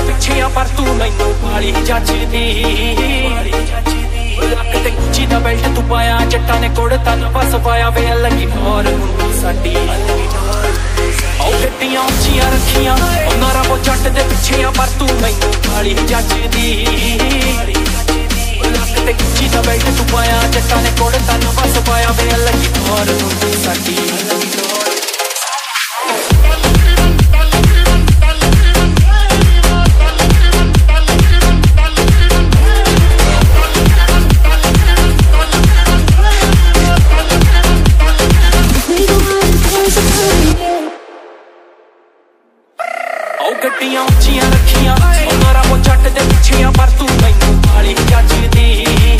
ਜੱਟ ਪਿੱਛੇ ਆ ਪਰ ਤੂੰ ਮੈਨੂੰ ਪਾਲੀ ਜੱਜਦੀ। ਲੱਕ ਤੇ ਉੱਚੀ ਦਾ ਬੈਲਟ ਤੂੰ ਪਾਇਆ, ਜੱਟਾਂ ਨੇ ਕੋੜ ਤਨ ਵਸ ਪਾਇਆ, ਵੇ ਲੱਗੀ ਮੋਰ ਮੁੰਡੀ ਸਾਡੀ। ਉਹ ਗੱਡੀਆਂ ਉੱਚੀਆਂ ਰੱਖੀਆਂ, ਉਹਨਾਂ ਰੱਬੋ ਜੱਟ ਦੇ ਪਿੱਛੇ ਆ ਪਰ ਤੂੰ ਮੈਨੂੰ ਪਾਲੀ ਜੱਜਦੀ। ਲੱਕ ਤੇ ਉੱਚੀ ਦਾ ਬੈਲਟ ਤੂੰ ਪਾਇਆ, ਜੱਟਾਂ ਨੇ ਕੋੜ ਤਨ ਵਸ ਪਾਇਆ, ਵੇ ਲੱਗੀ ਮੋਰ ਮੁੰਡੀ ਸਾਡੀ। ਉਹ ਗੱਡੀਆਂ ਉੱਚੀਆਂ ਰੱਖੀਆਂ। ਉਹਨਾਂ ਰੱਬੋ ਜੱਟ ਦੇ ਪਿੱਛੇ ਪਰ ਤੂੰ ਮੈਨੂੰ ਪਾਲੀ ਜੱਜਦੀ ਲੱਕ